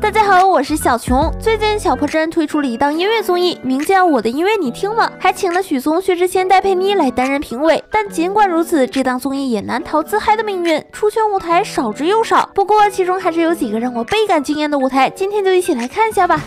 大家好，我是小琼。最近小破站推出了一档音乐综艺，名叫《我的音乐你听吗》，还请了许嵩、薛之谦、戴佩妮来担任评委。但尽管如此，这档综艺也难逃自嗨的命运，出圈舞台少之又少。不过其中还是有几个让我倍感惊艳的舞台，今天就一起来看一下吧。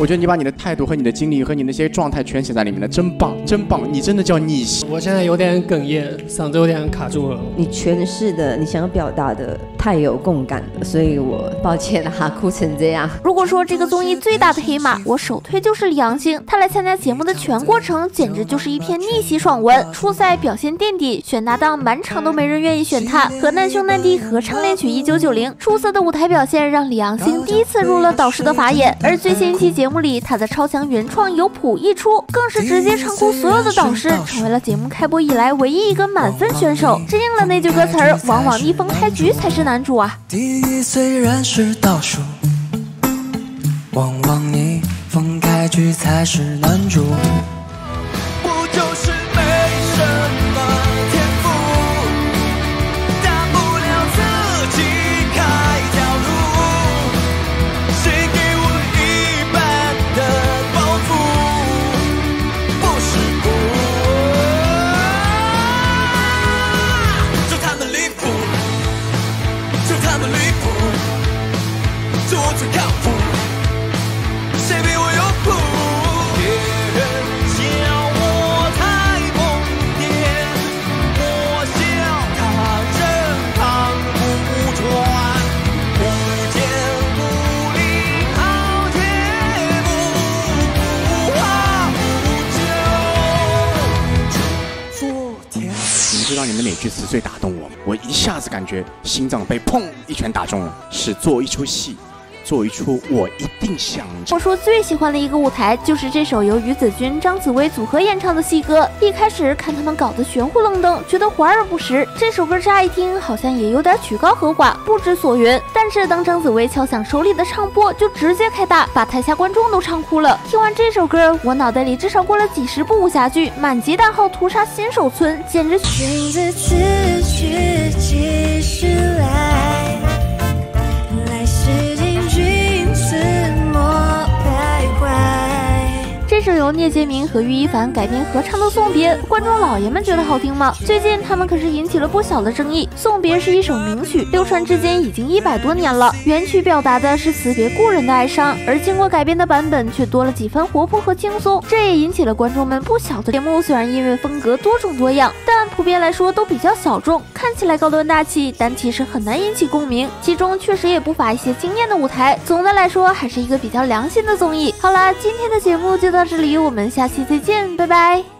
我觉得你把你的态度和你的经历和你那些状态全写在里面了，真棒，真棒！你真的叫逆袭。我现在有点哽咽，嗓子有点卡住了。你诠释的，你想要表达的太有共感了，所以我抱歉哈，哭成这样。如果说这个综艺最大的黑马，我首推就是李阳星。他来参加节目的全过程简直就是一篇逆袭爽文。初赛表现垫底，选搭档满场都没人愿意选他，和难兄难弟合唱恋曲一九九零。出色的舞台表现让李阳星第一次入了导师的法眼，而最新一期节目里，他的超强原创有谱一出，更是直接唱哭所有的导师，成为了节目开播以来唯一一个满分选手，真应了那句歌词儿：往往逆风开局才是男主啊！第一虽然是倒数，往往逆风开局才是男主。哪句词最打动我？我一下子感觉心脏被砰一拳打中了。是做一出戏。做一出我一定想。我说最喜欢的一个舞台就是这首由于子君、张紫薇组合演唱的戏歌。一开始看他们搞得玄乎愣登，觉得华而不实。这首歌乍一听好像也有点曲高和寡，不知所云。但是当张紫薇敲响手里的唱钵，就直接开大，把台下观众都唱哭了。听完这首歌，我脑袋里至少过了几十部武侠剧，满级大号屠杀新手村，简直。这是由聂杰明和于一凡改编合唱的《送别》，观众老爷们觉得好听吗？最近他们可是引起了不小的争议。《送别》是一首名曲，流传至今已经一百多年了。原曲表达的是辞别故人的哀伤，而经过改编的版本却多了几分活泼和轻松，这也引起了观众们不小的节目。虽然音乐风格多种多样，但普遍来说都比较小众，看起来高端大气，但其实很难引起共鸣。其中确实也不乏一些惊艳的舞台。总的来说，还是一个比较良心的综艺。好啦，今天的节目就到。这里，我们下期再见，拜拜。